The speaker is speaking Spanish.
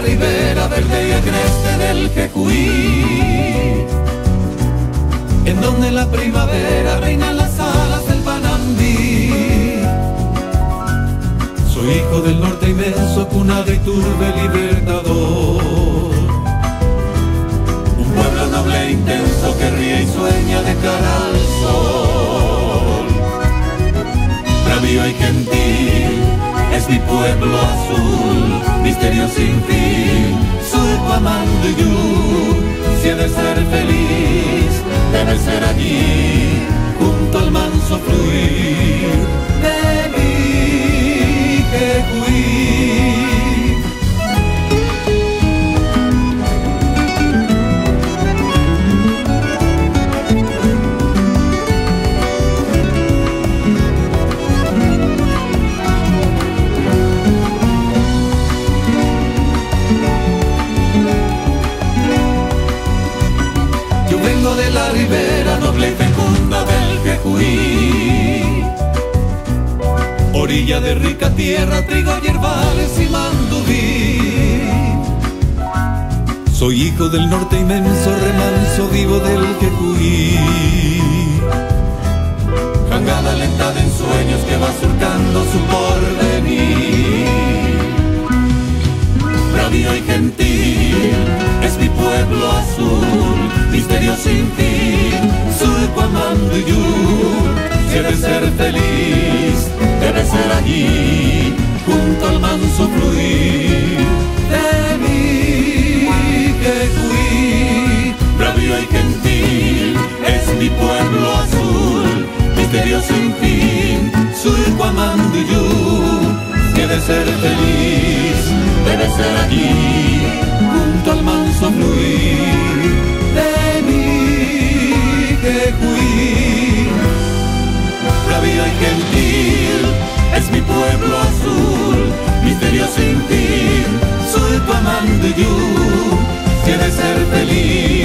ribera verde y agreste del Jejuí, en donde la primavera reina en Soy hijo del norte inmenso, cuna de turbe libertador. Un pueblo noble e intenso que ríe y sueña de cara al sol. Bravío y gentil es mi pueblo azul, misterio sin fin, you. Si he de ser feliz, de la ribera noble y fecunda del Jejuí. Orilla de rica tierra, trigo, hierbales y mandubí. Soy hijo del norte inmenso, remanso vivo del Jejuí. Jangada lenta de ensueños que va surcando su porvenir. Bravío y gentil es mi pueblo azul, misterio sin fin. Si he de ser feliz, debe ser allí, junto al manso fluir de mi Jejuí. Bravío y gentil es mi pueblo azul, misterio sin fin, surco amando you. Si he de ser feliz, debe ser allí, amando you. Si he de ser feliz,